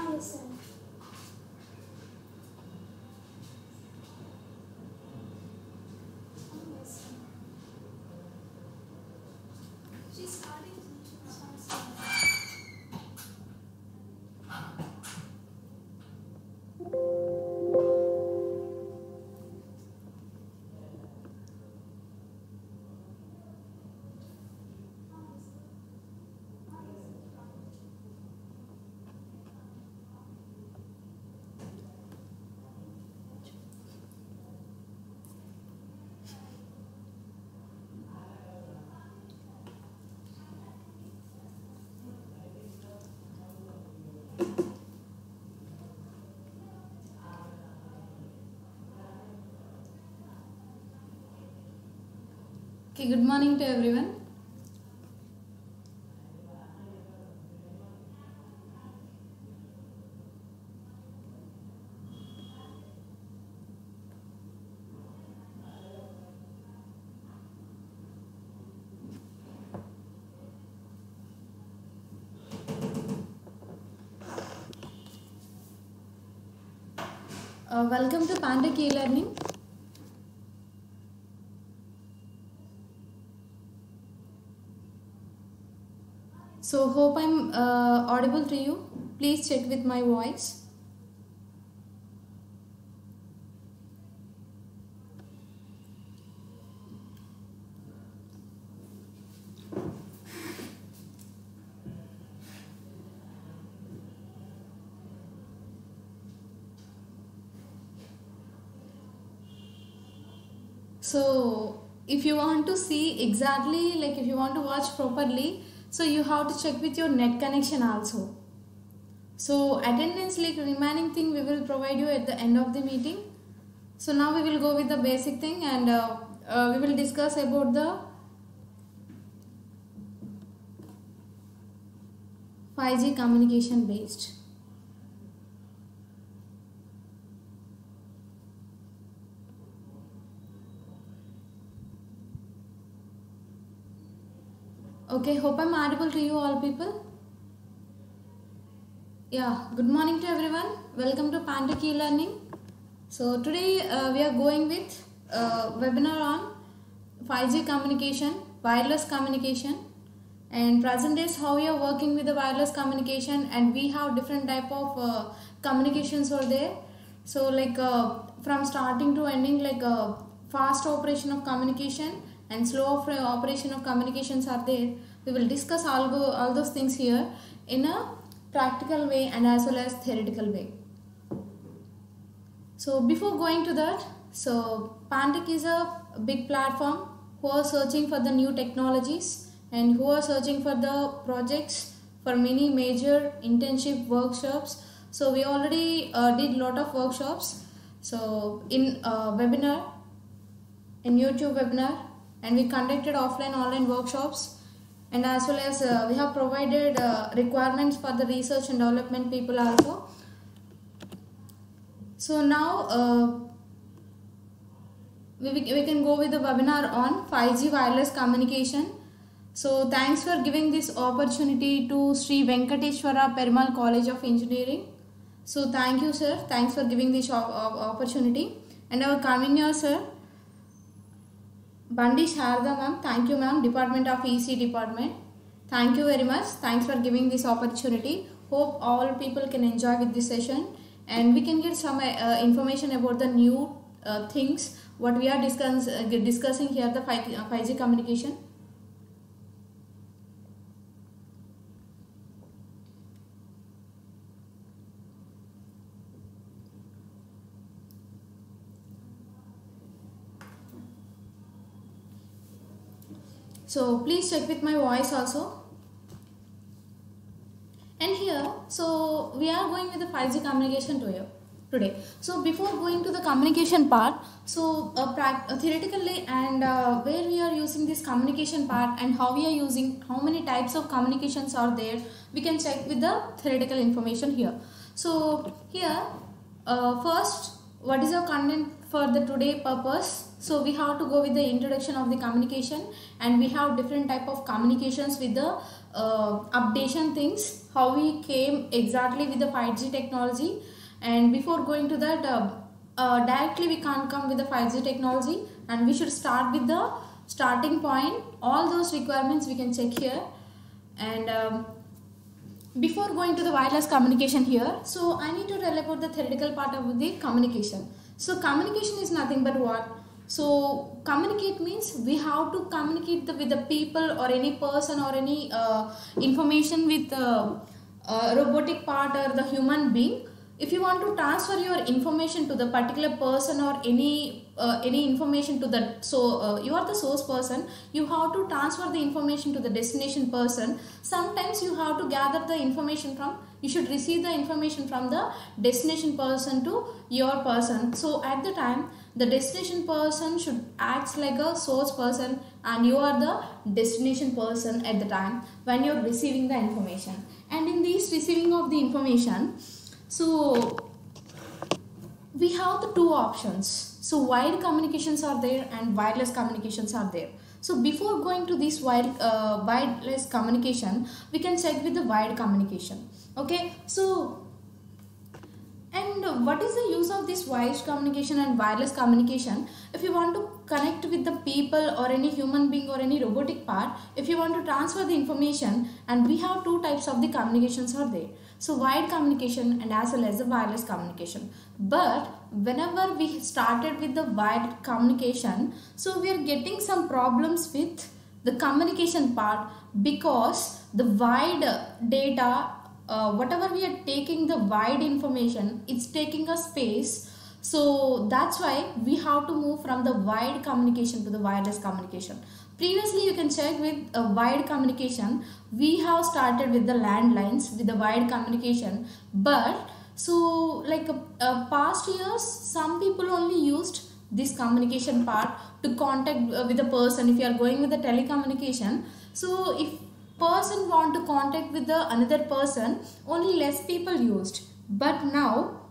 Ah, Okay, good morning to everyone. Uh, welcome to Pantech E-Learning. So hope I'm uh, audible to you. Please check with my voice. So if you want to see exactly like if you want to watch properly, so you have to check with your net connection also. So attendance like remaining thing we will provide you at the end of the meeting. So now we will go with the basic thing and uh, uh, we will discuss about the 5G communication based. Okay, hope I'm audible to you all people. Yeah, good morning to everyone. Welcome to Pantech E-Learning. So today uh, we are going with uh, webinar on 5G communication, wireless communication and present days how we are working with the wireless communication and we have different type of uh, communications over there. So like uh, from starting to ending like uh, fast operation of communication and slow op- operation of communications are there. We will discuss all, go, all those things here in a practical way and as well as theoretical way. So before going to that, so Pantech is a big platform who are searching for the new technologies and who are searching for the projects for many major internship workshops. So we already uh, did a lot of workshops. So in uh, webinar, in YouTube webinar, and we conducted offline online workshops and as well as uh, we have provided uh, requirements for the research and development people also so now uh, we, we can go with the webinar on 5G wireless communication. So thanks for giving this opportunity to Sri Venkateshwara Perumal College of Engineering. So thank you sir. Thanks for giving this op- op- opportunity. And our convener sir, Bandi Sharda ma'am. Thank you ma'am. Department of EC department. Thank you very much. Thanks for giving this opportunity. Hope all people can enjoy with this session and we can get some uh, information about the new uh, things what we are discuss, uh, discussing here the 5, 5G communication. So please check with my voice also. And here, so we are going with the 5G communication to you today. So before going to the communication part, so uh, uh, theoretically and uh, where we are using this communication part and how we are using, how many types of communications are there, we can check with the theoretical information here. So here, uh, first, what is our content for the today purpose? So we have to go with the introduction of the communication and we have different type of communications with the uh, updation things how we came exactly with the 5G technology. And before going to that, uh, uh, directly we can't come with the 5G technology and we should start with the starting point. All those requirements we can check here. And um, before going to the wireless communication here, so I need to tell about the theoretical part of the communication. So communication is nothing but what? So communicate means we have to communicate the, with the people or any person or any uh, information with uh, uh, robotic part or the human being. If you want to transfer your information to the particular person or any uh, any information to the so uh, you are the source person you have to transfer the information to the destination person sometimes you have to gather the information from you should receive the information from the destination person to your person so at the time the destination person should act like a source person and you are the destination person at the time when you're receiving the information and in this receiving of the information so we have the two options so wired communications are there and wireless communications are there. So before going to this wired, uh, wireless communication, we can check with the wired communication. Okay, so and what is the use of this wired communication and wireless communication? If you want to connect with the people or any human being or any robotic part, if you want to transfer the information, and we have two types of the communications are there. So wired communication and as well as the wireless communication. But whenever we started with the wired communication, so we are getting some problems with the communication part because the wide data, uh, whatever we are taking the wide information, it's taking a space. So that's why we have to move from the wide communication to the wireless communication. Previously, you can check with a wide communication. We have started with the landlines with the wide communication, but so like uh, past years, some people only used this communication part to contact uh, with a person. If you are going with the telecommunication, so if person want to contact with the another person, only less people used. But now,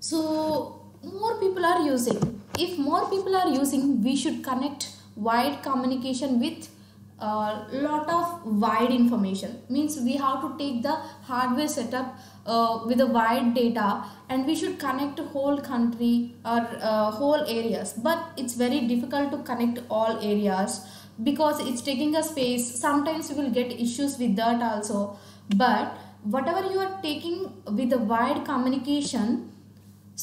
so more people are using. If more people are using, we should connect wide communication with a uh, lot of wide information means we have to take the hardware setup uh, with a wide data and we should connect whole country or uh, whole areas but it's very difficult to connect all areas because it's taking a space. Sometimes you will get issues with that also. But whatever you are taking with the wide communication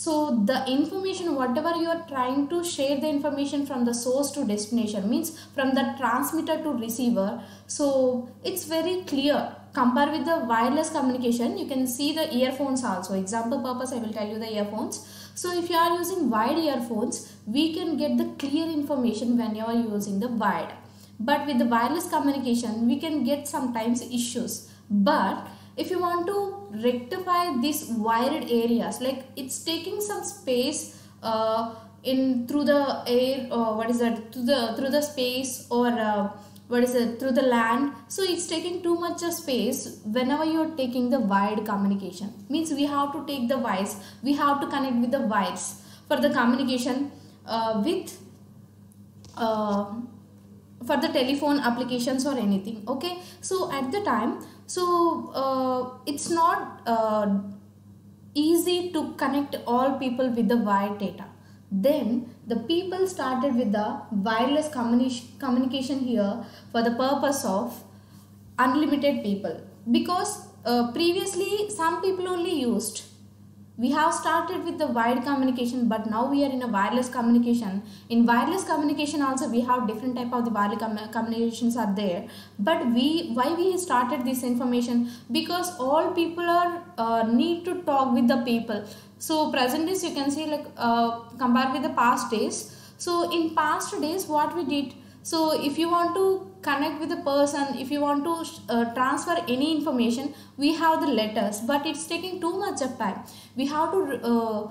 so the information whatever you are trying to share the information from the source to destination means from the transmitter to receiver so it's very clear. Compare with the wireless communication you can see the earphones also. Example purpose i will tell you the earphones. So if you are using wired earphones we can get the clear information when you are using the wired but with the wireless communication we can get sometimes issues. But if you want to rectify these wired areas like it's taking some space uh, in through the air or what is that through the through the space or uh, what is it through the land so it's taking too much of space whenever you're taking the wired communication. Means we have to take the wires. We have to connect with the wires for the communication uh, with uh, for the telephone applications or anything okay? So at the time so uh, it's not uh, easy to connect all people with the wired data. Then the people started with the wireless communi- communication here for the purpose of unlimited people. Because uh, previously some people only used we have started with the wired communication but now we are in a wireless communication. In wireless communication also we have different type of the wireless com communications are there. But we why we started this information? Because all people are uh, need to talk with the people. So present days you can see like uh, compared with the past days. So in past days what we did so if you want to connect with a person if you want to uh, transfer any information we have the letters but it's taking too much of time. We have to uh,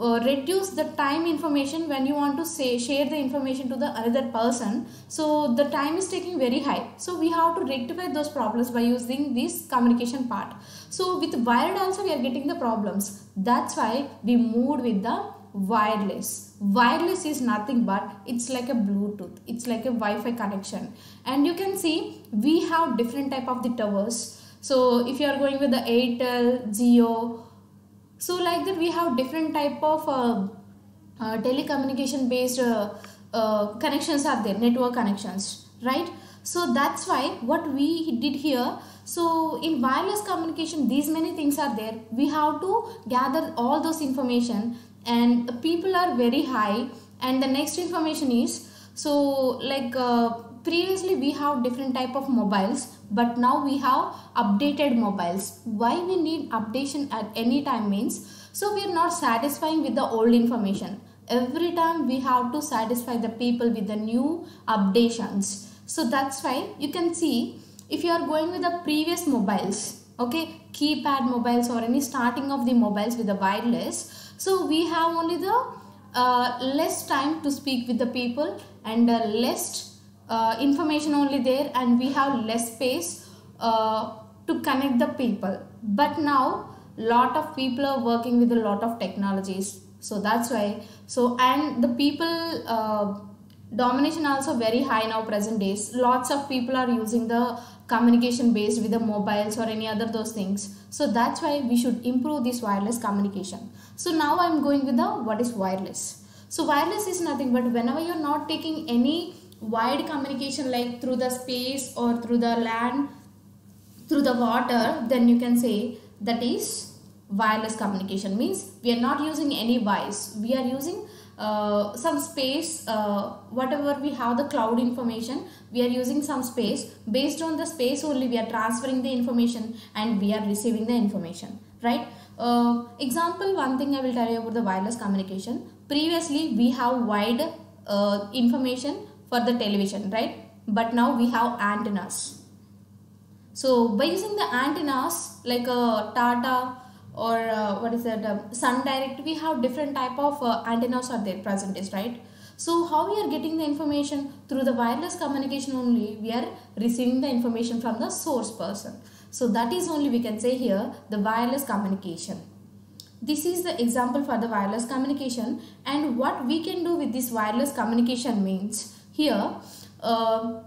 uh, reduce the time information when you want to say share the information to the another person. So the time is taking very high. So we have to rectify those problems by using this communication part. So with wired also we are getting the problems. That's why we moved with the wireless. Wireless is nothing but it's like a bluetooth. It's like a wi-fi connection. And you can see we have different type of the towers. So if you are going with the airtel Jio, so like that we have different type of uh, uh, telecommunication based uh, uh, connections are there network connections right? So that's why what we did here so in wireless communication these many things are there. We have to gather all those information and people are very high. And the next information is so like uh, previously we have different type of mobiles but now we have updated mobiles. Why we need updation at any time means so we are not satisfying with the old information. Every time we have to satisfy the people with the new updations. So that's why you can see if you are going with the previous mobiles okay keypad mobiles or any starting of the mobiles with the wireless so we have only the uh, less time to speak with the people and uh, less uh, information only there and we have less space uh, to connect the people. But now lot of people are working with a lot of technologies. So that's why. So and the people uh, domination also very high now present days. Lots of people are using the communication based with the mobiles or any other those things. So that's why we should improve this wireless communication. So now i'm going with the what is wireless? So wireless is nothing but whenever you're not taking any wide communication like through the space or through the land through the water then you can say that is wireless communication. Means we are not using any wires. We are using uh, some space uh, whatever we have the cloud information we are using some space. Based on the space only we are transferring the information and we are receiving the information right? Uh, example one thing i will tell you about the wireless communication. Previously we have wide uh, information for the television right? But now we have antennas. So by using the antennas like a uh, tata or uh, what is that um, sun direct we have different type of uh, antennas are there present is right? So how we are getting the information? Through the wireless communication only we are receiving the information from the source person. So that is only we can say here the wireless communication. This is the example for the wireless communication. And what we can do with this wireless communication means here uh,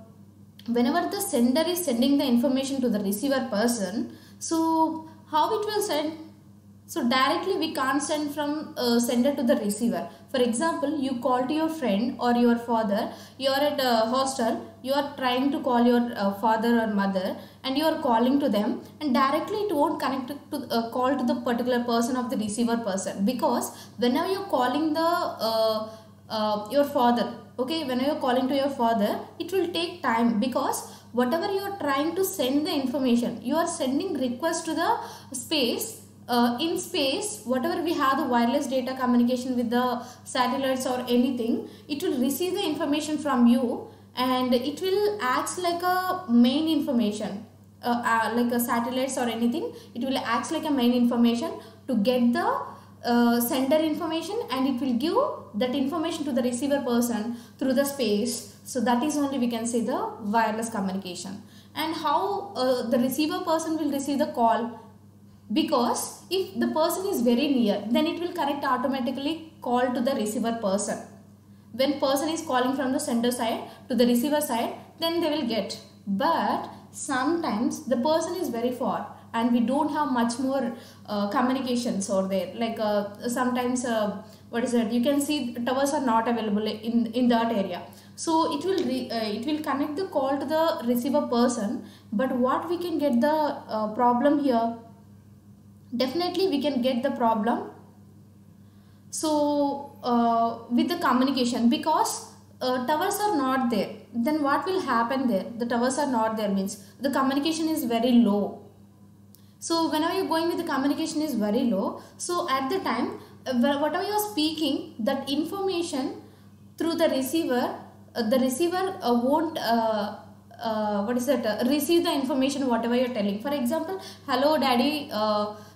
whenever the sender is sending the information to the receiver person so how it will send so directly we can't send from uh, sender to the receiver. For example, you call to your friend or your father, you are at a hostel, you are trying to call your uh, father or mother and you are calling to them and directly it won't connect to uh, call to the particular person of the receiver person because whenever you're calling the uh, uh, your father okay whenever you're calling to your father it will take time because whatever you are trying to send the information you are sending request to the space uh, in space whatever we have the wireless data communication with the satellites or anything it will receive the information from you and it will act like a main information. Uh, uh, like a satellites or anything it will act like a main information to get the uh, sender information and it will give that information to the receiver person through the space. So that is only we can say the wireless communication. And how uh, the receiver person will receive the call because if the person is very near then it will connect automatically call to the receiver person. When person is calling from the sender side to the receiver side then they will get. But sometimes the person is very far and we don't have much more uh, communications over there. Like uh, sometimes uh, what is it? You can see towers are not available in in that area. So it will re, uh, it will connect the call to the receiver person. But what we can get the uh, problem here definitely we can get the problem. So uh, with the communication because uh, towers are not there then what will happen there? The towers are not there means the communication is very low. So whenever you're going with the communication is very low so at the time uh, whatever you're speaking that information through the receiver uh, the receiver uh, won't uh, what is that receive the information whatever you're telling. For example hello daddy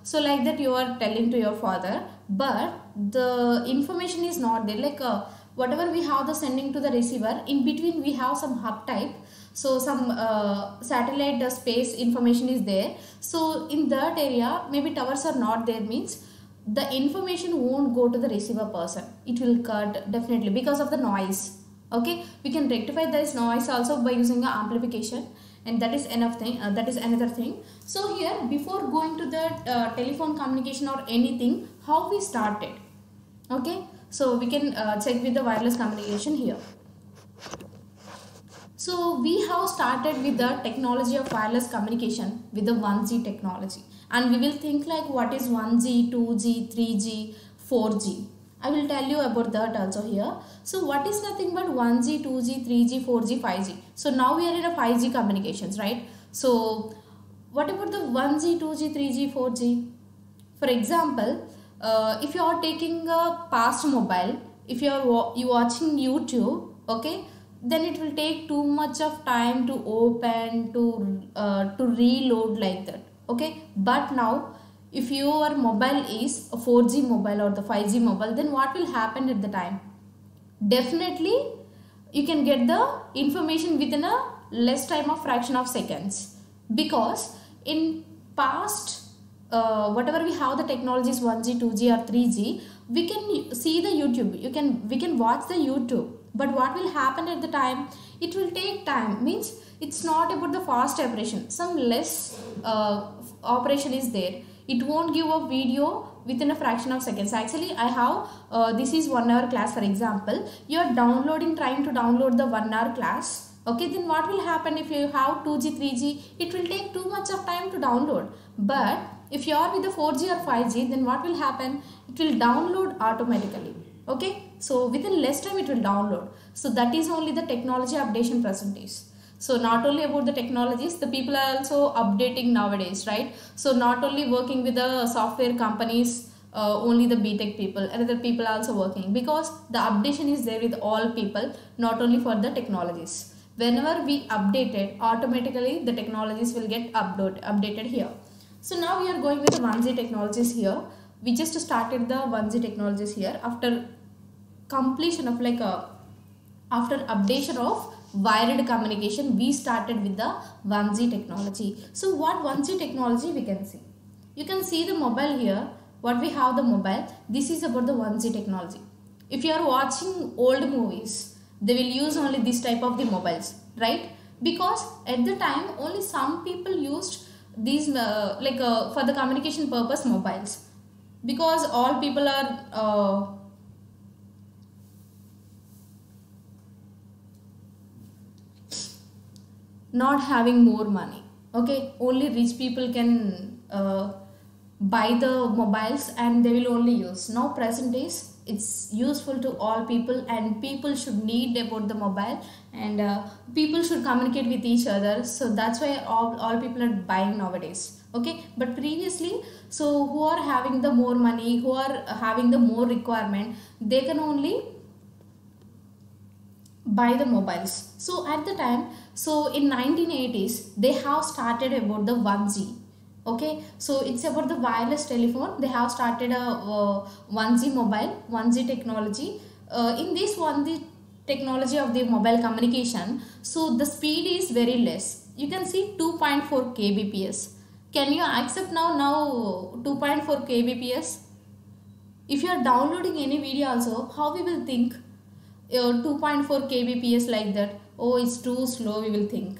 so like that you are telling to your father but the information is not there. Like uh, whatever we have the sending to the receiver in between we have some hub type. So some uh, satellite uh, space information is there. So in that area maybe towers are not there means the information won't go to the receiver person. It will cut definitely because of the noise. Okay? We can rectify this noise also by using a amplification and that is enough thing uh, that is another thing. So here before going to the uh, telephone communication or anything how we started? Okay? So we can uh, check with the wireless communication here. So we have started with the technology of wireless communication with the 1G technology. And we will think like what is 1G, 2G, 3G, 4G. I will tell you about that also here. So what is nothing but 1G, 2G, 3G, 4G, 5G. So now we are in a 5G communications, right? So what about the 1G, 2G, 3G, 4G? For example, uh, if you are taking a past mobile, if you are you watching YouTube, okay, then it will take too much of time to open to uh, to reload like that okay but now if your mobile is a 4g mobile or the 5g mobile then what will happen at the time? Definitely you can get the information within a less time of fraction of seconds. Because in past uh, whatever we have the technologies 1g 2g or 3g we can see the youtube. You can we can watch the youtube. But what will happen at the time? It will take time. Means it's not about the fast operation. Some less uh, operation is there it won't give a video within a fraction of seconds. Actually i have uh, this is one hour class for example. You are downloading trying to download the one hour class. Okay then what will happen if you have 2g 3g it will take too much of time to download. But if you are with the 4g or 5g then what will happen? It will download automatically. Okay? So within less time it will download. So that is only the technology updation percentage so not only about the technologies the people are also updating nowadays right? So not only working with the software companies uh, only the btech people and other people are also working. Because the updation is there with all people not only for the technologies. Whenever we update it automatically the technologies will get upload, updated here. So now we are going with the 1G technologies here. We just started the 1G technologies here after completion of like a after updation of wired communication we started with the 1G technology. So what 1G technology we can see? You can see the mobile here. What we have the mobile this is about the 1G technology. If you are watching old movies they will use only this type of the mobiles right? Because at the time only some people used these uh, like uh, for the communication purpose mobiles. Because all people are uh, not having more money. Okay? Only rich people can uh, buy the mobiles and they will only use. Now present days it's useful to all people and people should need about the mobile and uh, people should communicate with each other. So that's why all, all people are buying nowadays. Okay? But previously so who are having the more money who are having the more requirement they can only buy the mobiles. So at the time so in 1980s they have started about the 1g okay? So it's about the wireless telephone. They have started a uh, 1g mobile 1g technology. Uh, in this 1g technology of the mobile communication so the speed is very less. You can see 2.4 kbps. Can you accept now now 2.4 kbps? If you are downloading any video also how we will think 2.4 kbps like that oh it's too slow we will think.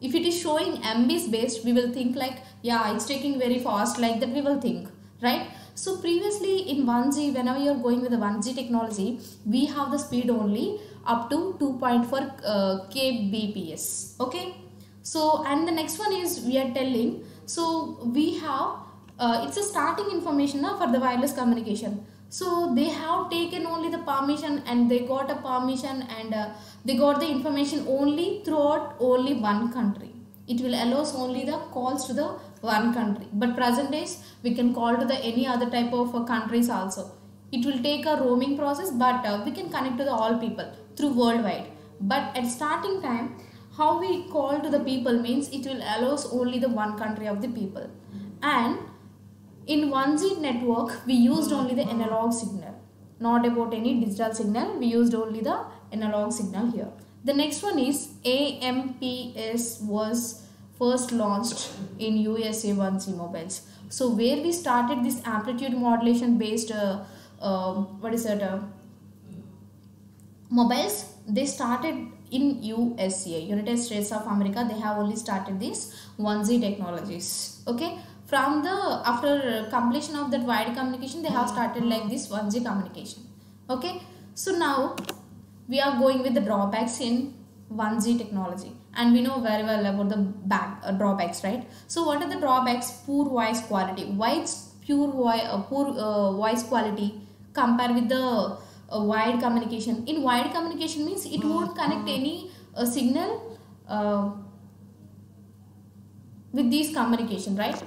If it is showing mbs based we will think like yeah it's taking very fast like that we will think right? So previously in 1g whenever you are going with the 1g technology we have the speed only up to 2.4 uh, kbps okay? So and the next one is we are telling so we have uh, it's a starting information now for the wireless communication so they have taken only the permission and they got a permission and uh, they got the information only throughout only one country. It will allows only the calls to the one country. But present days we can call to the any other type of uh, countries also. It will take a roaming process but uh, we can connect to the all people through worldwide. But at starting time how we call to the people means it will allows only the one country of the people. And in 1G network, we used only the analog signal, not about any digital signal. We used only the analog signal here. The next one is AMPS was first launched in USA 1G mobiles. So where we started this amplitude modulation based, uh, uh, what is that, uh, mobiles, they started in usa united states of america they have only started this 1g technologies okay from the after completion of that wide communication they have started like this 1g communication. Okay? So now we are going with the drawbacks in 1g technology. And we know very well about the back uh, drawbacks right? So what are the drawbacks? Poor voice quality. Why it's pure voice uh, poor uh, voice quality compared with the uh, wide communication? In wide communication means it won't connect any uh, signal uh, with these communication right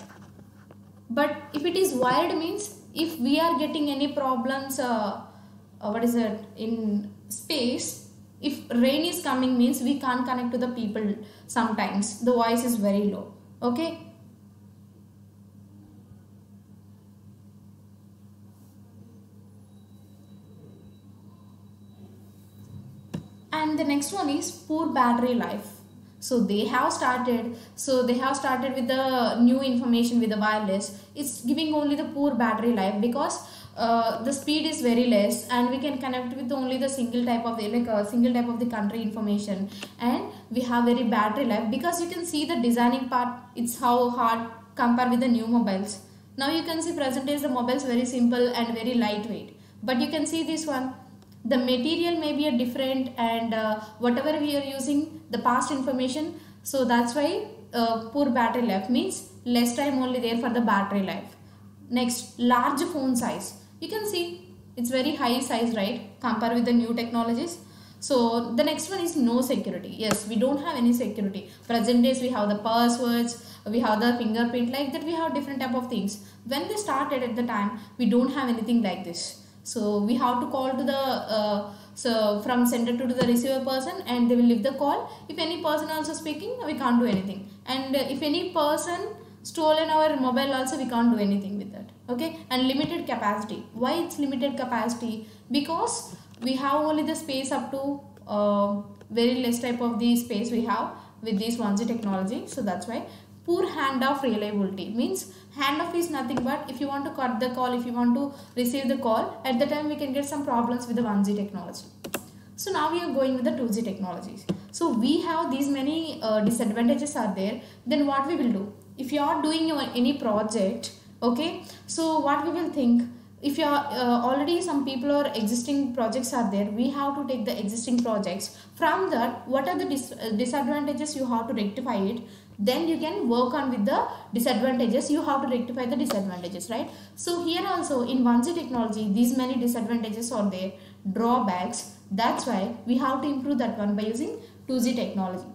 but if it is wired means if we are getting any problems uh, uh, what is it in space if rain is coming means we can't connect to the people sometimes. The voice is very low. Okay? And the next one is poor battery life so they have started so they have started with the new information with the wireless. It's giving only the poor battery life because uh, the speed is very less and we can connect with only the single type of like a single type of the country information. And we have very battery life because you can see the designing part it's how hard compare with the new mobiles. Now you can see present days the mobiles very simple and very lightweight. But you can see this one the material may be a different and uh, whatever we are using the past information. So that's why uh, poor battery life means less time only there for the battery life. Next large phone size. You can see it's very high size right compared with the new technologies. So the next one is no security. Yes we don't have any security. Present days we have the passwords we have the fingerprint like that we have different type of things. When they started at the time we don't have anything like this so we have to call to the uh, so from sender to the receiver person and they will leave the call. If any person also speaking we can't do anything. And if any person stolen our mobile also we can't do anything with that. Okay? And limited capacity. Why it's limited capacity? Because we have only the space up to uh, very less type of the space we have with this 1G technology. So that's why poor handoff reliability means handoff is nothing but if you want to cut the call if you want to receive the call at the time we can get some problems with the 1G technology. So now we are going with the 2G technologies. So we have these many uh, disadvantages are there. Then what we will do? If you are doing your, any project okay so what we will think? If you are uh, already some people or existing projects are there we have to take the existing projects. From that what are the dis- uh, disadvantages? You have to rectify it then you can work on with the disadvantages. You have to rectify the disadvantages right? So here also in 1G technology these many disadvantages are there drawbacks. That's why we have to improve that one by using 2G technology.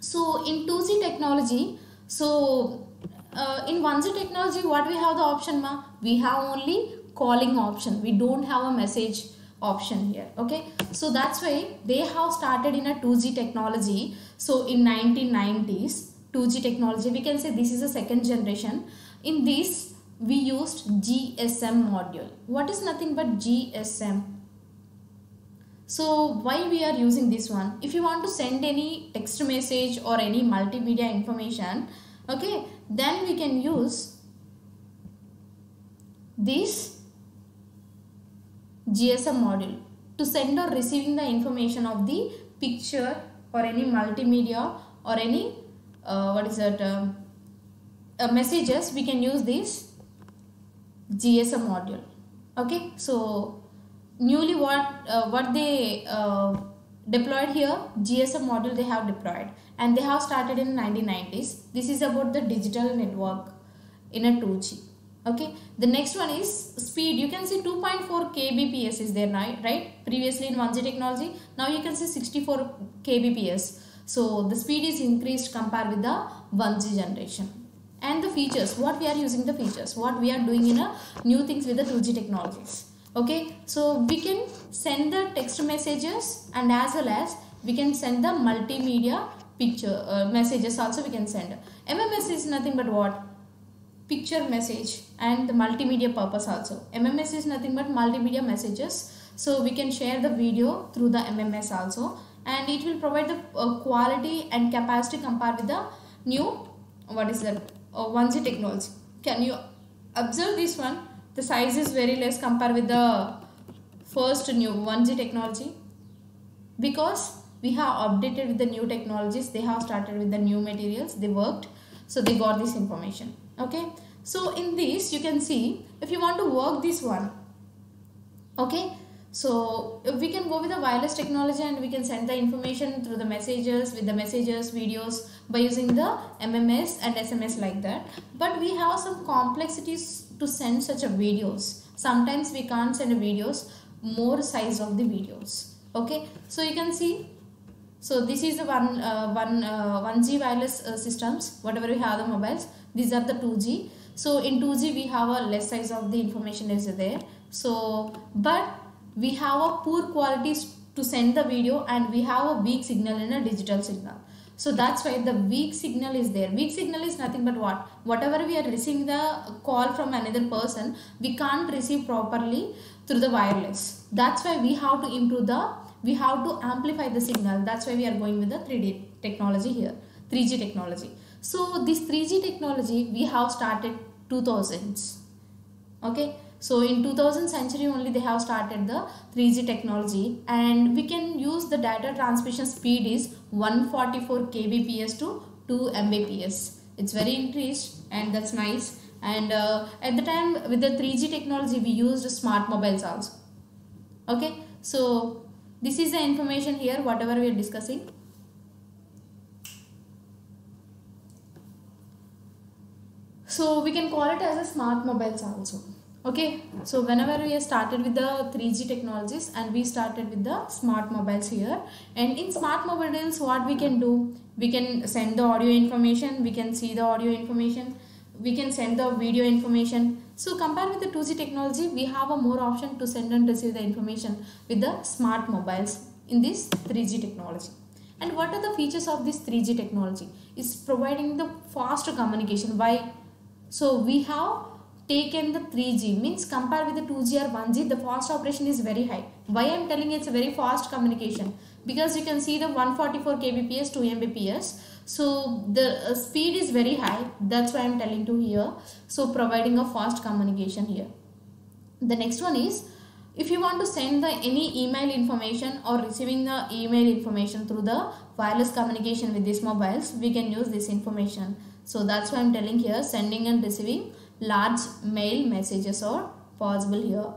So in 2G technology so uh, in 1G technology what we have the option ma? We have only calling option. We don't have a message option here okay? So that's why they have started in a 2G technology. So in 1990s 2G technology we can say this is a second generation. In this we used GSM module. What is nothing but GSM so why we are using this one? If you want to send any text message or any multimedia information okay then we can use this GSM module to send or receiving the information of the picture or any multimedia or any uh, what is that uh, uh, messages we can use this GSM module. Okay so newly what uh, what they uh, deployed here GSM module they have deployed and they have started in 1990s this is about the digital network in a 2G okay the next one is speed. You can see 2.4 kbps is there now right? Previously in 1G technology now you can see 64 kbps. So the speed is increased compared with the 1G generation. And the features what we are using the features what we are doing in a new things with the 2G technologies. Okay? So we can send the text messages and as well as we can send the multimedia picture uh, messages also we can send. Mms is nothing but what picture message and the multimedia purpose also. Mms is nothing but multimedia messages. So we can share the video through the mms also. And it will provide the uh, quality and capacity compared with the new what is that uh, 1G technology. Can you observe this one? The size is very less compared with the first new 1G technology. Because we have updated with the new technologies they have started with the new materials they worked. So they got this information okay? So in this you can see if you want to work this one okay? So we can go with the wireless technology and we can send the information through the messages with the messages videos by using the mms and sms like that. But we have some complexities to send such a videos. Sometimes we can't send videos more size of the videos. Okay? So you can see so this is the one uh, one uh, 1g wireless uh, systems whatever we have the mobiles. These are the 2g so in 2g we have a less size of the information is there. So but we have a poor quality to send the video and we have a weak signal in a digital signal. So that's why the weak signal is there. Weak signal is nothing but what? Whatever we are receiving the call from another person we can't receive properly through the wireless. That's why we have to improve the we have to amplify the signal. That's why we are going with the 3d technology here 3g technology. So this 3g technology we have started 2000s okay? So in 2000 century only they have started the 3G technology and we can use the data transmission speed is 144 kbps to 2 mbps. It's very increased and that's nice. And uh, at the time with the 3G technology we used smart mobiles also. Okay? So this is the information here whatever we are discussing. So we can call it as a smart mobiles also. Okay? So whenever we started with the 3g technologies and we started with the smart mobiles here and in smart mobiles what we can do? We can send the audio information we can see the audio information we can send the video information. So compared with the 2g technology we have a more option to send and receive the information with the smart mobiles in this 3g technology. And what are the features of this 3g technology? Is providing the faster communication. Why? So we have taken the 3G means compared with the 2G or 1G the fast operation is very high. Why I am telling it's a very fast communication? Because you can see the 144 kbps to mbps so the uh, speed is very high that's why I'm telling to here so providing a fast communication here. The next one is if you want to send the any email information or receiving the email information through the wireless communication with these mobiles we can use this information so that's why I'm telling here sending and receiving large mail messages are possible here.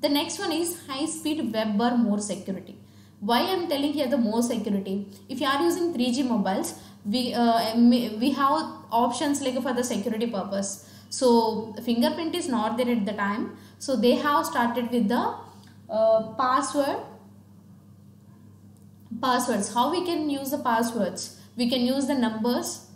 The next one is high speed web or more security. Why I am telling here the more security? If you are using 3G mobiles, we, uh, we have options like for the security purpose. So fingerprint is not there at the time. So they have started with the uh, password passwords how we can use the passwords we can use the numbers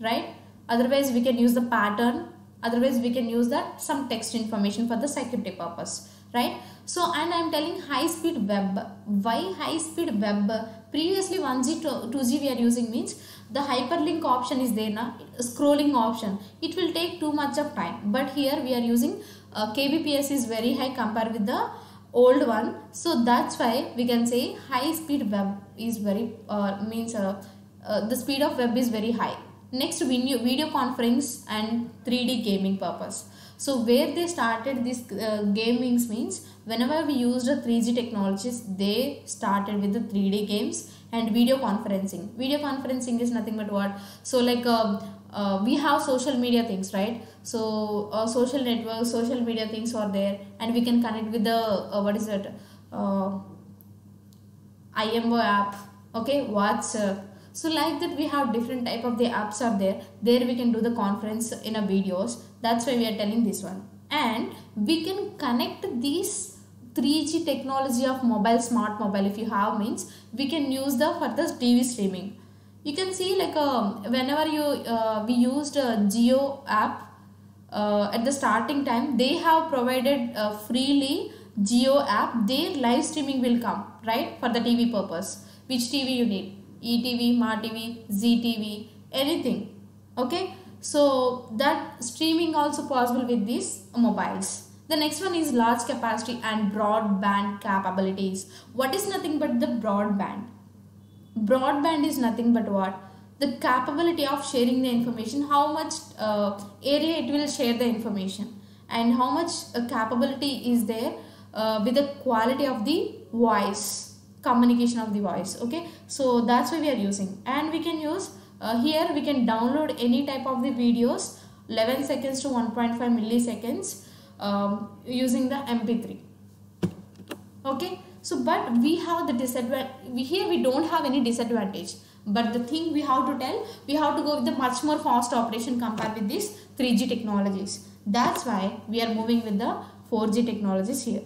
right otherwise we can use the pattern otherwise we can use that some text information for the security purpose right so and i'm telling high speed web. Why high speed web? Previously 1g to 2g we are using means the hyperlink option is there now scrolling option. It will take too much of time. But here we are using uh, kbps is very high compared with the old one. So that's why we can say high speed web is very uh, means uh, uh the speed of web is very high Next video, video conference and 3D gaming purpose. So where they started this uh, gamings means whenever we used the 3G technologies they started with the 3D games and video conferencing. Video conferencing is nothing but what? So like uh, uh, we have social media things right so uh, social networks social media things are there and we can connect with the uh, what is that uh, IMO app okay WhatsApp so like that we have different type of the apps are there there we can do the conference in a videos. That's why we are telling this one. And we can connect these 3G technology of mobile smart mobile if you have means we can use the for the TV streaming. You can see like uh, whenever you uh, we used a Jio app uh, at the starting time they have provided uh, freely Jio app. Their live streaming will come right for the TV purpose which TV you need ETV, MATV, ZTV, anything. Okay. So that streaming also possible with these mobiles. The next one is large capacity and broadband capabilities. What is nothing but the broadband? Broadband is nothing but what? The capability of sharing the information, how much uh, area it will share the information and how much uh, capability is there uh, with the quality of the voice communication of the voice okay? So that's why we are using. And we can use uh, here we can download any type of the videos 11 seconds to 1.5 milliseconds um, using the mp3 okay? So but we have the disadvantage we, here we don't have any disadvantage. But the thing we have to tell we have to go with the much more fast operation compared with these 3g technologies. That's why we are moving with the 4g technologies here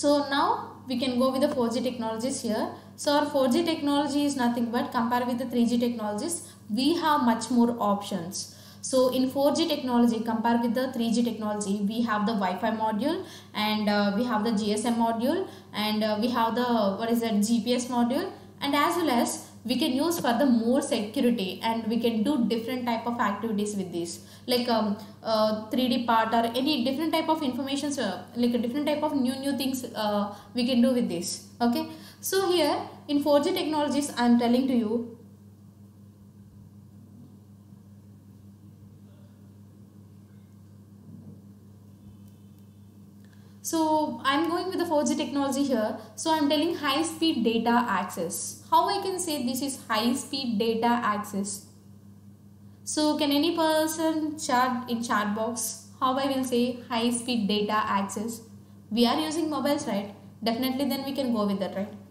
so now we can go with the 4g technologies here. So our 4g technology is nothing but compared with the 3g technologies we have much more options. So in 4G technology compared with the 3G technology, we have the Wi-Fi module and uh, we have the GSM module and uh, we have the what is that GPS module. And as well as we can use for the more security and we can do different type of activities with this. Like um, uh, 3d part or any different type of information uh, like a different type of new new things uh, we can do with this. Okay? So here in 4g technologies i am telling to you So I'm going with the 4G technology here. So I'm telling high speed data access. How I can say this is high speed data access? So can any person chat in chat box how I will say high speed data access? We are using mobiles right? Definitely then we can go with that right?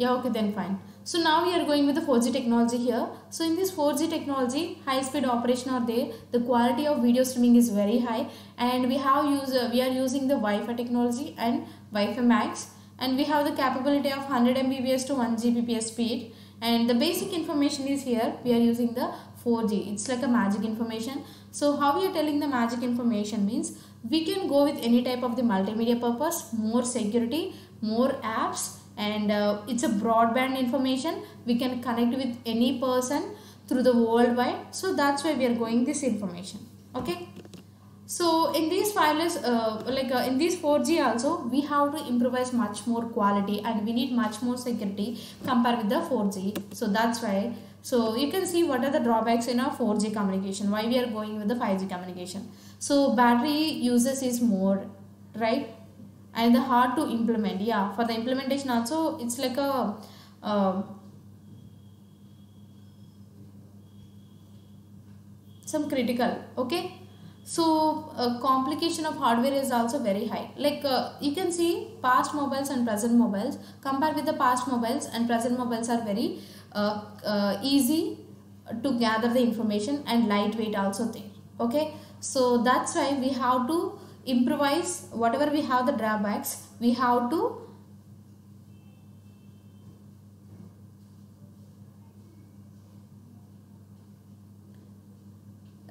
Yeah okay then fine. So now we are going with the 4g technology here. So in this 4g technology high speed operation are there. The quality of video streaming is very high. And we have used uh, we are using the wi-fi technology and wi-fi max. And we have the capability of 100 mbps to 1 gbps speed. And the basic information is here. We are using the 4g it's like a magic information. So how we are telling the magic information means we can go with any type of the multimedia purpose more security more apps and uh, it's a broadband information. We can connect with any person through the worldwide so that's why we are going this information. Okay? So in these wireless uh, like uh, in this 4g also we have to improvise much more quality and we need much more security compared with the 4g so that's why so you can see what are the drawbacks in our 4g communication why we are going with the 5g communication. So battery uses is more right and the hard to implement. Yeah for the implementation also it's like a uh, some critical okay? So uh, complication of hardware is also very high. Like uh, you can see past mobiles and present mobiles. Compared with the past mobiles and present mobiles are very uh, uh easy to gather the information and lightweight also there okay? So that's why we have to improvise whatever we have the drawbacks we have to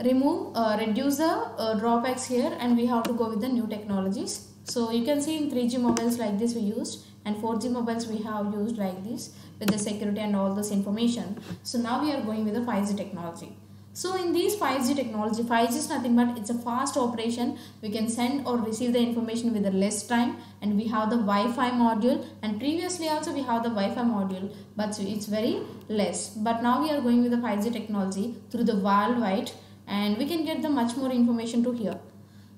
remove uh, reduce the uh, drawbacks here and we have to go with the new technologies. So you can see in 3g mobiles like this we used and 4g mobiles we have used like this with the security and all this information. So now we are going with the 5g technology so in these 5G technology, 5G is nothing but it's a fast operation. We can send or receive the information with less time and we have the Wi-Fi module and previously also we have the Wi-Fi module but it's very less. But now we are going with the 5G technology through the worldwide and we can get the much more information to here.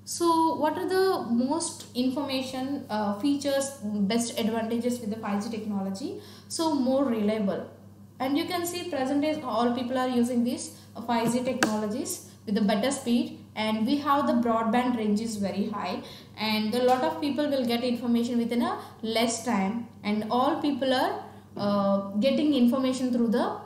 So what are the most information uh, features, best advantages with the 5G technology? So more reliable and you can see present days all people are using this 5G technologies with a better speed. And we have the broadband range is very high. And a lot of people will get information within a less time. And all people are uh, getting information through the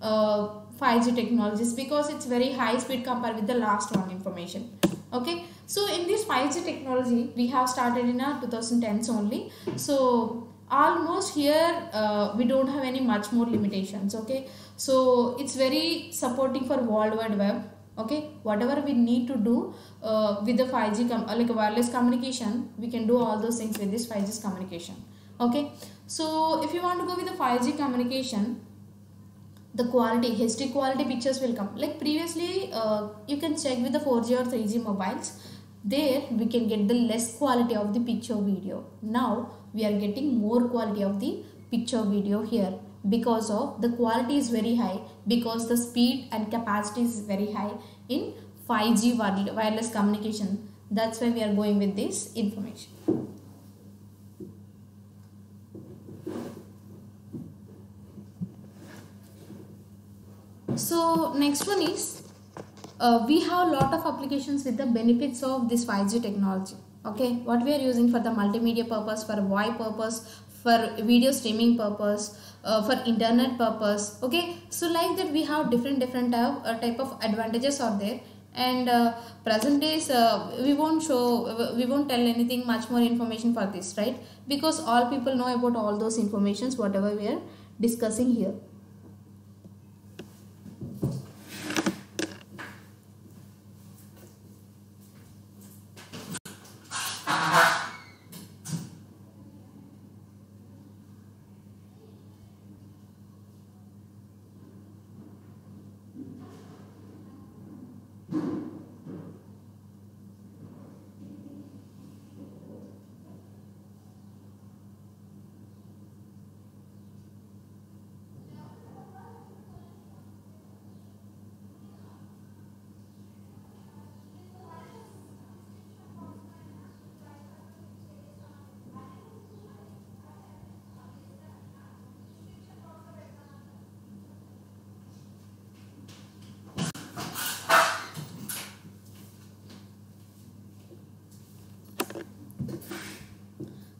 uh, 5G technologies because it's very high speed compared with the last one information. Okay? So in this 5G technology we have started in a 2010s only. So almost here uh, we don't have any much more limitations okay? So it's very supporting for world wide web okay? Whatever we need to do uh, with the 5g uh, like wireless communication we can do all those things with this 5g communication okay? So if you want to go with the 5g communication the quality HD quality pictures will come. Like previously uh, you can check with the 4G or 3G mobiles. There we can get the less quality of the picture video. Now we are getting more quality of the picture video here because of the quality is very high because the speed and capacity is very high in 5G wireless communication. That's why we are going with this information. So next one is uh, we have a lot of applications with the benefits of this 5G technology. Okay, what we are using for the multimedia purpose, for VoIP purpose, for video streaming purpose, uh, for internet purpose. Okay, so like that we have different different type, uh, type of advantages are there. And uh, present days uh, we won't show we won't tell anything much more information for this right? Because all people know about all those informations whatever we are discussing here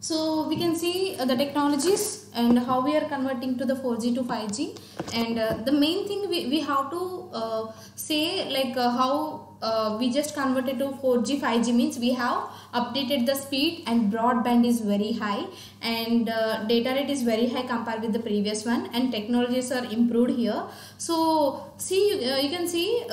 So we can see uh, the technologies and how we are converting to the 4G to 5G and uh, the main thing we, we have to uh, say like uh, how uh, we just converted to 4G 5G means we have updated the speed and broadband is very high and uh, data rate is very high compared with the previous one and technologies are improved here. So see you can see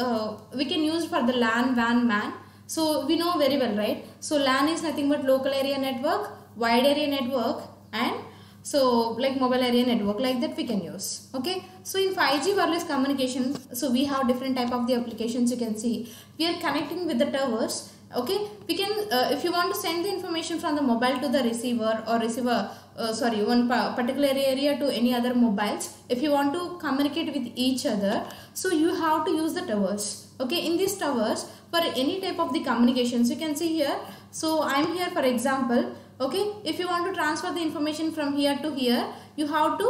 we can use for the LAN WAN MAN so we know very well right. So LAN is nothing but local area network wide area network and so like mobile area network like that we can use okay? So in 5g wireless communication so we have different type of the applications you can see. We are connecting with the towers okay? We can uh, if you want to send the information from the mobile to the receiver or receiver uh, sorry one particular area to any other mobiles if you want to communicate with each other so you have to use the towers okay? In these towers for any type of the communications you can see here. So i'm here for example okay? If you want to transfer the information from here to here you have to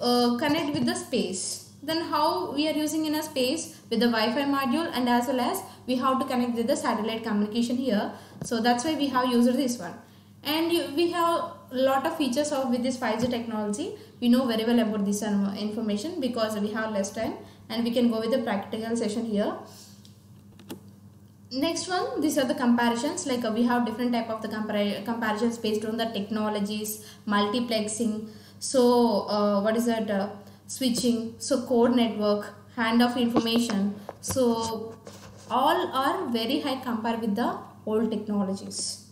uh, connect with the space. Then how we are using in a space? With the Wi-Fi module and as well as we have to connect with the satellite communication here. So that's why we have used this one. And we have a lot of features of with this 5G technology. We know very well about this information because we have less time and we can go with the practical session here next one these are the comparisons. Like uh, we have different type of the compar comparisons based on the technologies multiplexing. So uh, what is that uh, switching? So core network handoff information. So all are very high compared with the old technologies.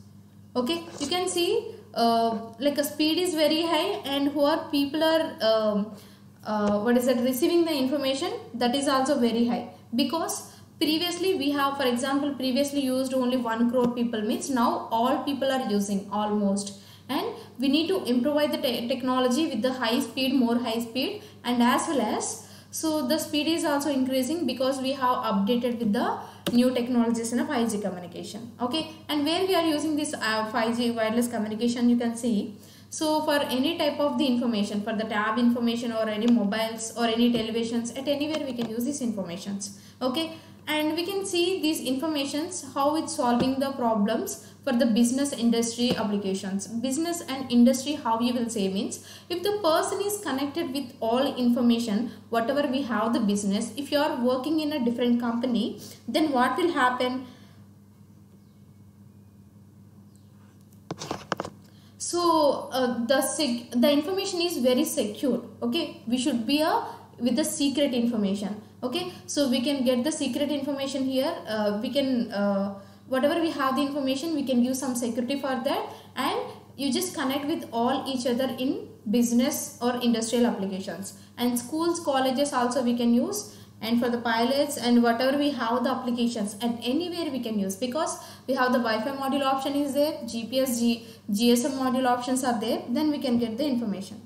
Okay? You can see uh, like a speed is very high and who are people are um, uh, what is that receiving the information that is also very high. Because previously we have for example previously used only 1 crore people means now all people are using almost. And we need to improvise the te technology with the high speed more high speed and as well as so the speed is also increasing because we have updated with the new technologies in a 5G communication. Okay? And where we are using this uh, 5G wireless communication you can see. So for any type of the information for the tab information or any mobiles or any televisions at anywhere we can use these informations. Okay and we can see these informations how it's solving the problems for the business industry applications. Business and industry how you will say means if the person is connected with all information whatever we have the business if you are working in a different company then what will happen? So uh, the the information is very secure okay? We should be a with the secret information okay so we can get the secret information here. Uh, we can uh, whatever we have the information we can use some security for that. And you just connect with all each other in business or industrial applications. And schools colleges also we can use. And for the pilots and whatever we have the applications and anywhere we can use. Because we have the Wi-Fi module option is there GPS G, GSM module options are there then we can get the information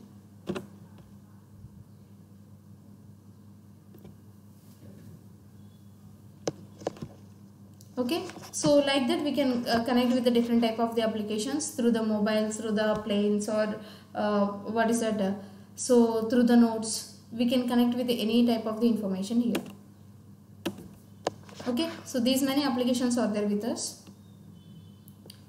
okay? So like that we can uh, connect with the different type of the applications through the mobiles through the planes or uh, what is that? Uh, so through the nodes we can connect with any type of the information here. Okay? So these many applications are there with us.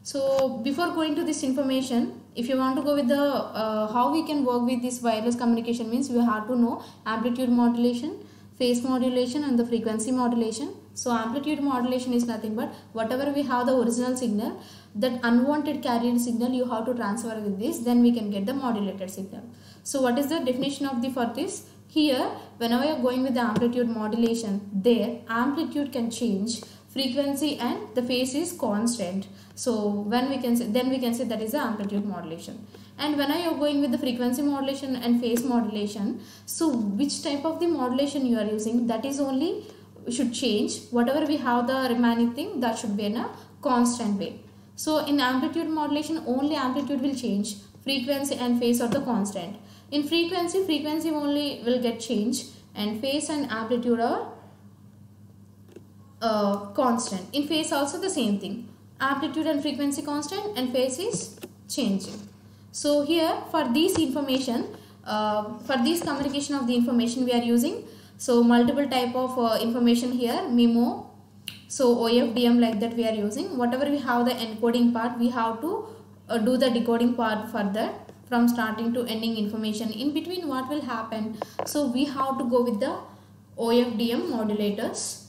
So before going to this information if you want to go with the uh, how we can work with this wireless communication means we have to know amplitude modulation phase modulation and the frequency modulation so amplitude modulation is nothing but whatever we have the original signal that unwanted carrier signal you have to transfer with this then we can get the modulated signal. So what is the definition of the for this? Here whenever you are going with the amplitude modulation there amplitude can change frequency and the phase is constant. So when we can say then we can say that is the amplitude modulation. And when I are going with the frequency modulation and phase modulation so which type of the modulation you are using that is only should change. Whatever we have the remaining thing that should be in a constant way. So in amplitude modulation only amplitude will change. Frequency and phase are the constant. In frequency frequency only will get change and phase and amplitude are uh, constant. In phase also the same thing. Amplitude and frequency constant and phase is changing. So here for this information uh, for this communication of the information we are using so multiple type of uh, information here MIMO so OFDM like that we are using. Whatever we have the encoding part we have to uh, do the decoding part further from starting to ending information. In between what will happen? So we have to go with the OFDM modulators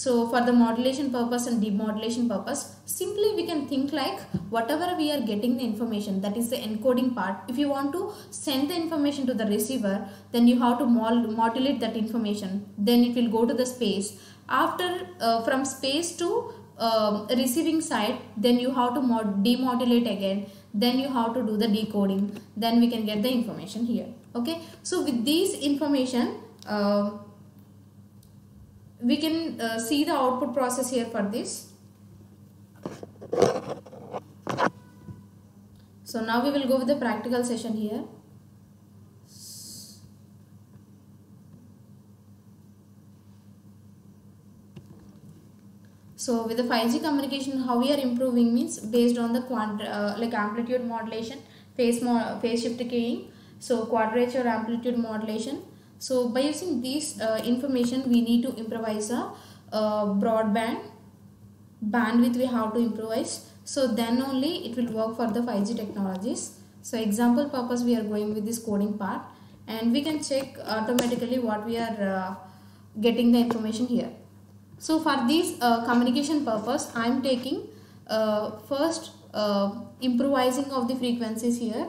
so for the modulation purpose and demodulation purpose, simply we can think like whatever we are getting the information, that is the encoding part. If you want to send the information to the receiver, then you have to modulate that information. Then it will go to the space. After uh, from space to uh, receiving side, then you have to mod demodulate again. Then you have to do the decoding. Then we can get the information here. Okay. So with these information, uh, we can uh, see the output process here for this. So now we will go with the practical session here. So with the 5G communication, how we are improving means based on the quant uh, like amplitude modulation, phase, mo phase shift keying, so quadrature amplitude modulation, so by using this uh, information, we need to improvise a uh, broadband bandwidth. We have to improvise. So then only it will work for the 5G technologies. So example purpose, we are going with this coding part, and we can check automatically what we are uh, getting the information here. So for this uh, communication purpose, I am taking uh, first uh, improvising of the frequencies here.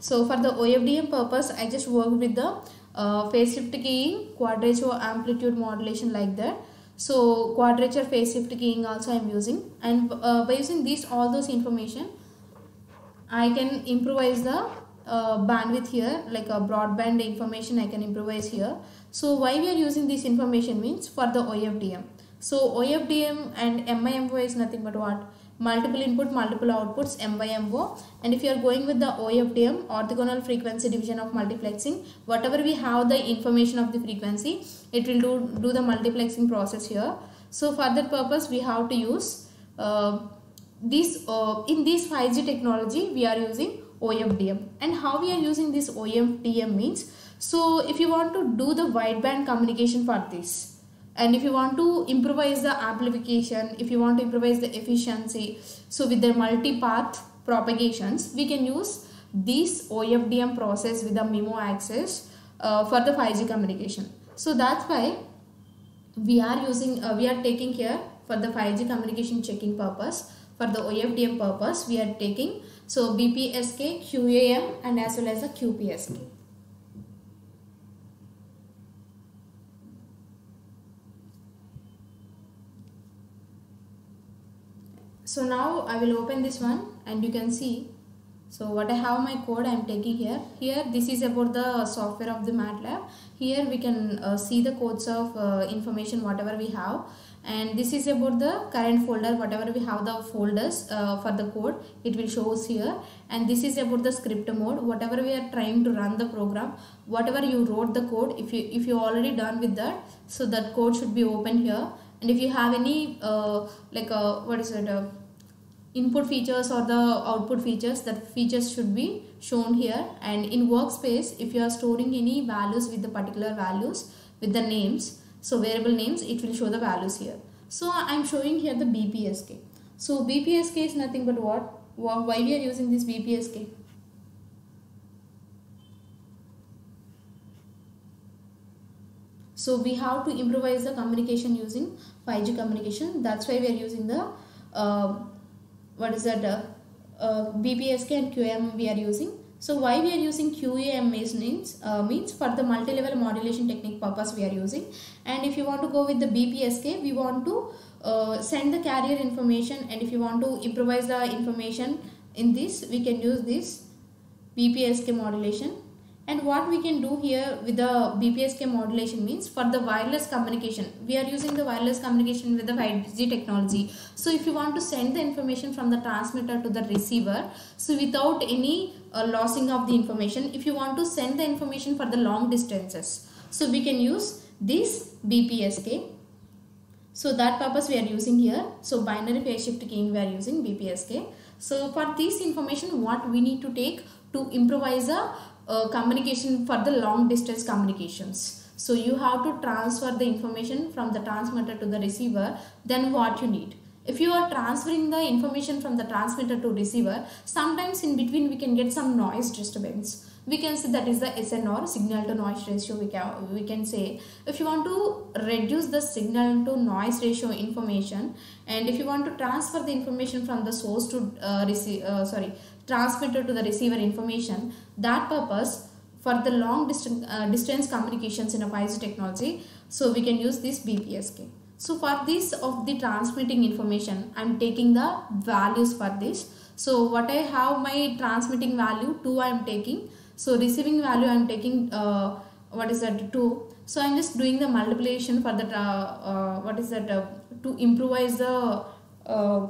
So for the OFDM purpose, I just work with the uh, phase shift keying, quadrature amplitude modulation like that. So quadrature phase shift keying also I am using and uh, by using these all those information I can improvise the uh, bandwidth here like a broadband information I can improvise here. So why we are using this information means for the OFDM. So OFDM and MIMO is nothing but what? Multiple input multiple outputs M by MO and if you are going with the OFDM orthogonal frequency division of multiplexing whatever we have the information of the frequency it will do, do the multiplexing process here. So for that purpose we have to use uh, this uh, in this 5G technology we are using OFDM and how we are using this OFDM means so if you want to do the wideband communication for this and if you want to improvise the amplification if you want to improvise the efficiency so with the multi-path propagations we can use this OFDM process with the MIMO access uh, for the 5G communication so that's why we are using uh, we are taking here for the 5G communication checking purpose for the OFDM purpose we are taking so BPSK, QAM and as well as the QPSK. So now I will open this one and you can see. So what I have my code I am taking here. Here this is about the software of the MATLAB. Here we can uh, see the codes of uh, information whatever we have. And this is about the current folder whatever we have the folders uh, for the code. It will shows here. And this is about the script mode. Whatever we are trying to run the program whatever you wrote the code if you if you already done with that so that code should be open here. And if you have any uh, like uh, what is it uh, input features or the output features that features should be shown here. And in workspace if you are storing any values with the particular values with the names so variable names it will show the values here. So i'm showing here the bpsk so bpsk is nothing but what? Why we are using this bpsk so we have to improvise the communication using 5g communication. That's why we are using the uh, what is that uh, uh, bpsk and qam we are using? So why we are using QAM means uh, means for the multi-level modulation technique purpose we are using. And if you want to go with the BPSK we want to uh, send the carrier information. And if you want to improvise the information in this we can use this BPSK modulation and what we can do here with the BPSK modulation means for the wireless communication we are using the wireless communication with the 5G technology. So if you want to send the information from the transmitter to the receiver so without any uh, losing of the information if you want to send the information for the long distances so we can use this BPSK so that purpose we are using here. So binary phase shift keying we are using BPSK so for this information what we need to take to improvise a uh, communication for the long distance communications. So you have to transfer the information from the transmitter to the receiver then what you need. If you are transferring the information from the transmitter to receiver, sometimes in between we can get some noise disturbance. We can say that is the SNR signal to noise ratio we can, we can say. If you want to reduce the signal to noise ratio information and if you want to transfer the information from the source to uh, receive, uh, sorry, transmitter to the receiver information that purpose for the long distance, uh, distance communications in a 5G technology so we can use this BPSK. So for this of the transmitting information I'm taking the values for this. So what I have my transmitting value 2 I am taking. So receiving value I am taking uh, what is that 2. So I'm just doing the multiplication for that uh, uh what is that uh, to improvise the uh,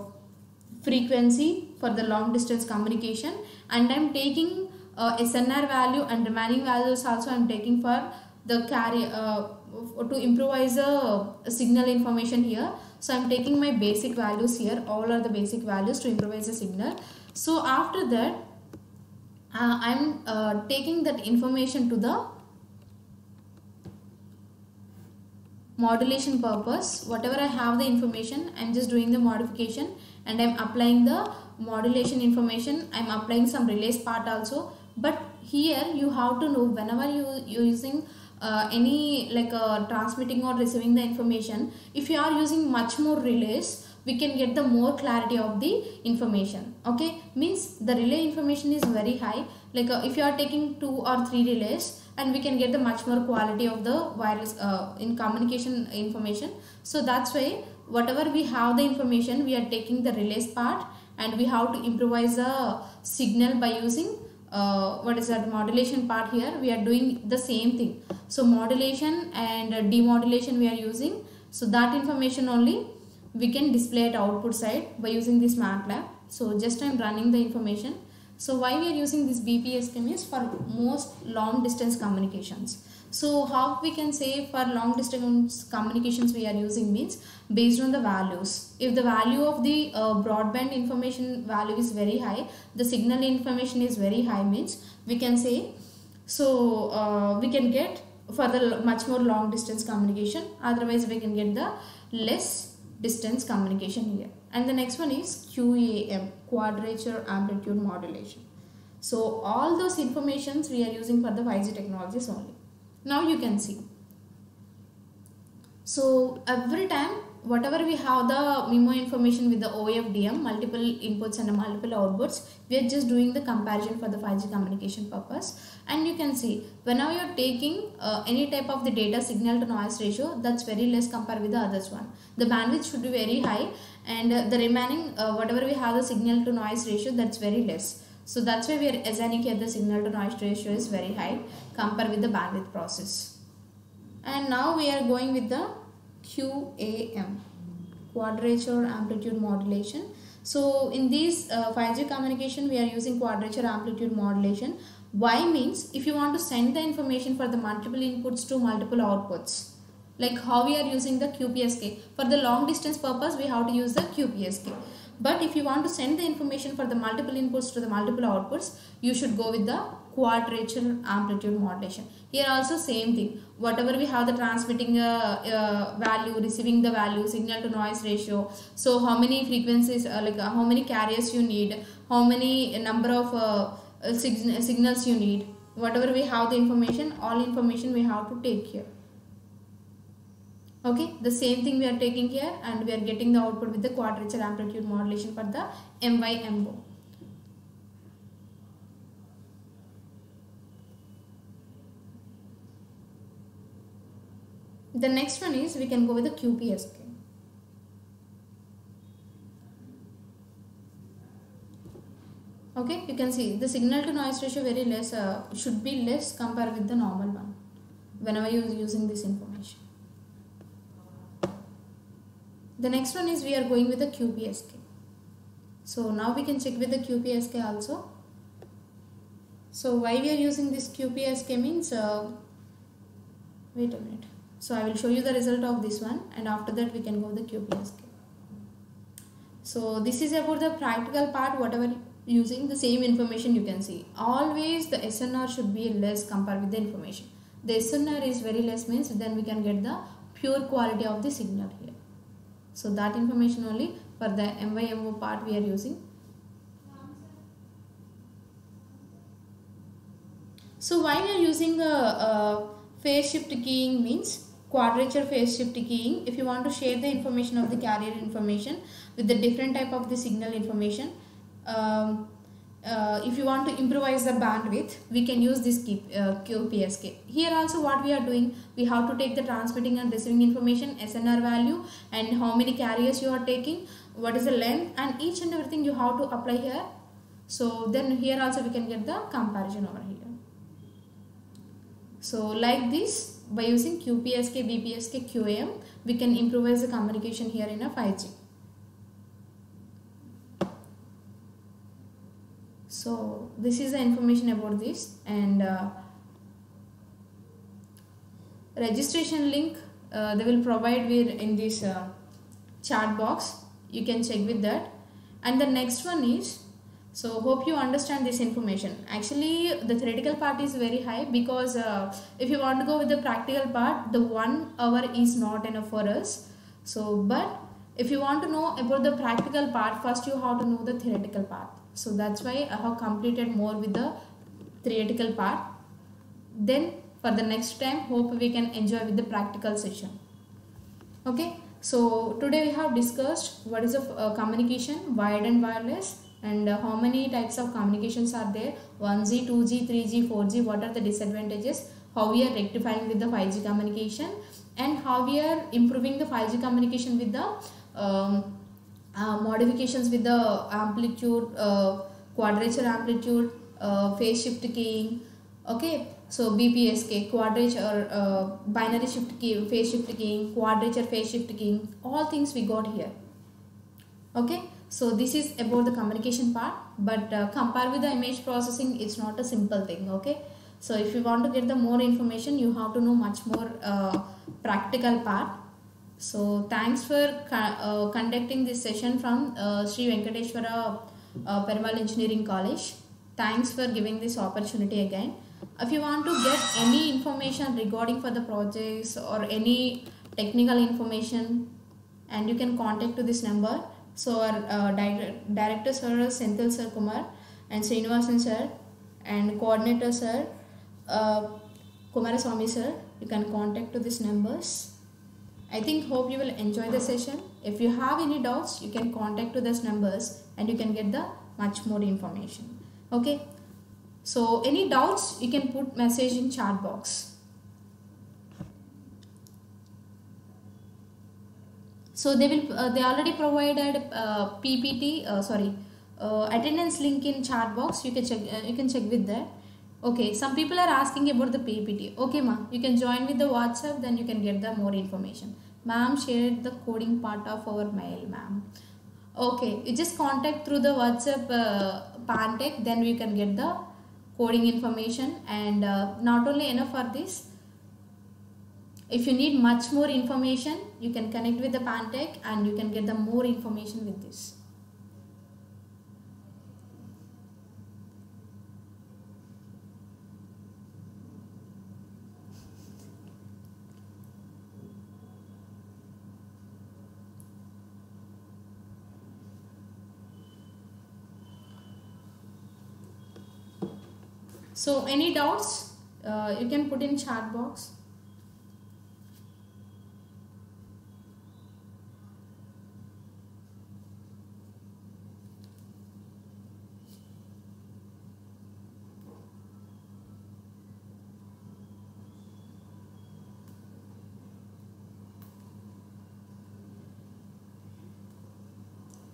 frequency for the long distance communication. And I'm taking uh, SNR value and remaining values also I'm taking for the carry uh, to improvise a signal information here. So I'm taking my basic values here. All are the basic values to improvise the signal. So after that uh, I'm uh, taking that information to the modulation purpose. Whatever I have the information I'm just doing the modification and I'm applying the modulation information. I'm applying some relays part also. But here you have to know whenever you you're using uh, any like uh, transmitting or receiving the information if you are using much more relays we can get the more clarity of the information. Okay? Means the relay information is very high. Like uh, if you are taking two or three relays and we can get the much more quality of the wireless uh, in communication information. So that's why whatever we have the information we are taking the relays part and we have to improvise a signal by using uh, what is that modulation part here. We are doing the same thing. So modulation and demodulation we are using. So that information only we can display at output side by using this MATLAB so just I'm running the information. So why we are using this BPSK is for most long distance communications so how we can say for long distance communications we are using means based on the values. If the value of the uh, broadband information value is very high, the signal information is very high means we can say so uh, we can get for the much more long distance communication. Otherwise we can get the less distance communication here. And the next one is QAM quadrature amplitude modulation. So all those informations we are using for the 5G technologies only now you can see. So every time whatever we have the MIMO information with the OFDM multiple inputs and multiple outputs we are just doing the comparison for the 5G communication purpose. And you can see whenever you're taking uh, any type of the data signal to noise ratio that's very less compared with the others one. The bandwidth should be very high and uh, the remaining uh, whatever we have the signal to noise ratio that's very less so that's why we are assigning here the signal to noise ratio is very high compared with the bandwidth process. And now we are going with the QAM, quadrature amplitude modulation. So in this uh, 5G communication, we are using quadrature amplitude modulation. Why means if you want to send the information for the multiple inputs to multiple outputs, like how we are using the QPSK. For the long distance purpose, we have to use the QPSK. But if you want to send the information for the multiple inputs to the multiple outputs, you should go with the quadrature amplitude modulation. Here also same thing. Whatever we have the transmitting uh, uh, value, receiving the value, signal to noise ratio. So how many frequencies, uh, like uh, how many carriers you need, how many number of uh, uh, sig- signals you need. Whatever we have the information, all information we have to take here okay the same thing we are taking here and we are getting the output with the quadrature amplitude modulation for the MIMO the next one is we can go with the QPSK okay you can see the signal to noise ratio very less uh, should be less compared with the normal one whenever you are using this information the next one is we are going with the QPSK. So now we can check with the QPSK also. So why we are using this QPSK means, uh, wait a minute. So I will show you the result of this one and after that we can go the QPSK. So this is about the practical part whatever using the same information you can see. Always the SNR should be less compared with the information. The SNR is very less means then we can get the pure quality of the signal here. So that information only for the MIMO part we are using. So why we are using a, a phase shift keying means quadrature phase shift keying. If you want to share the information of the carrier information with the different type of the signal information, um, uh, if you want to improvise the bandwidth, we can use this key, uh, QPSK. Here also what we are doing, we have to take the transmitting and receiving information, SNR value and how many carriers you are taking, what is the length and each and everything you have to apply here. So then here also we can get the comparison over here. So like this, by using QPSK, BPSK, QAM, we can improvise the communication here in a 5G. So this is the information about this and uh, registration link uh, they will provide with in this uh, chat box. You can check with that. And the next one is so hope you understand this information. Actually the theoretical part is very high because uh, if you want to go with the practical part the one hour is not enough for us. So but if you want to know about the practical part first you have to know the theoretical part so that's why I have completed more with the theoretical part. Then for the next time hope we can enjoy with the practical session. Okay? So today we have discussed what is a uh, communication wired and wireless and uh, how many types of communications are there? 1g 2g 3g 4g what are the disadvantages? How we are rectifying with the 5g communication and how we are improving the 5g communication with the um, uh, modifications with the amplitude, uh, quadrature amplitude, uh, phase shift keying. Okay, so BPSK, quadrature, uh, binary shift key, phase shift keying, quadrature phase shift keying, all things we got here. Okay, so this is about the communication part, but uh, compare with the image processing, it's not a simple thing. Okay, so if you want to get the more information, you have to know much more uh, practical part so thanks for uh, conducting this session from uh, Sri Venkateshwara uh, Perumal Engineering College. Thanks for giving this opportunity again. If you want to get any information regarding for the projects or any technical information and you can contact to this number. So our uh, di director sir Senthil Sir Kumar and Srinivasan sir and coordinator sir uh, Kumaraswamy sir. You can contact to these numbers. I think hope you will enjoy the session. If you have any doubts, you can contact to these numbers and you can get the much more information. Okay. So any doubts, you can put message in chat box. So they will, uh, they already provided uh, PPT, uh, sorry, uh, attendance link in chat box. You can check, uh, you can check with that. Okay, some people are asking about the PPT. Okay, ma, you can join with the WhatsApp, then you can get the more information. Ma'am shared the coding part of our mail, ma'am. Okay, you just contact through the WhatsApp uh, Pantech, then we can get the coding information. And uh, not only enough for this, if you need much more information you can connect with the pantech and you can get the more information with this so any doubts? Uh, you can put in chat box.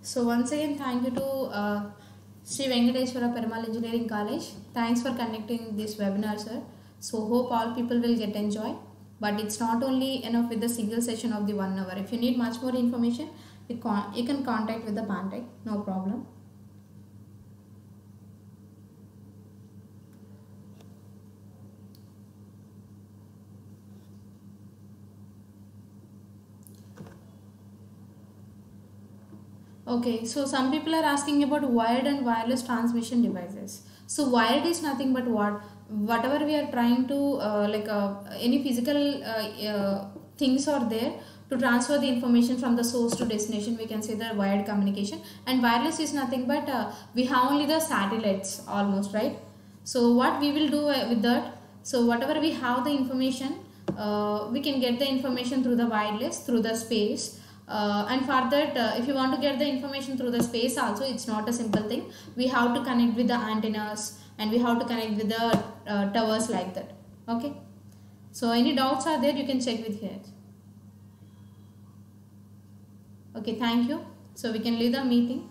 So once again, thank you to uh, Sri Venkateswara Perumal Engineering College. Thanks for conducting this webinar, sir. So hope all people will get enjoy. But it's not only enough with the single session of the one hour. If you need much more information, you, you can contact with the Pantech, no problem. Okay, so some people are asking about wired and wireless transmission devices. So wired is nothing but what whatever we are trying to uh, like uh, any physical uh, uh, things are there to transfer the information from the source to destination we can say the wired communication. And wireless is nothing but uh, we have only the satellites almost right? So what we will do uh, with that? So whatever we have the information we can get the information through the wireless through the space uh, and for that uh, if you want to get the information through the space also it's not a simple thing. We have to connect with the antennas and we have to connect with the uh, towers like that. Okay? So any doubts are there you can check with here. Okay thank you. So we can leave the meeting